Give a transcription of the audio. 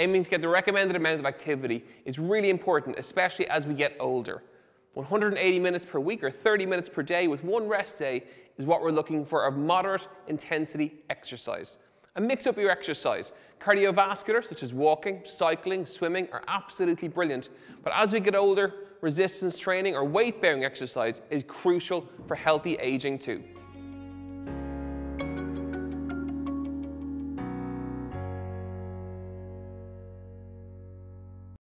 Aiming to get the recommended amount of activity is really important, especially as we get older. 180 minutes per week or 30 minutes per day with one rest day is what we're looking for of moderate intensity exercise. And mix up your exercise. Cardiovascular, such as walking, cycling, swimming, are absolutely brilliant. But as we get older, resistance training or weight bearing exercise is crucial for healthy aging too.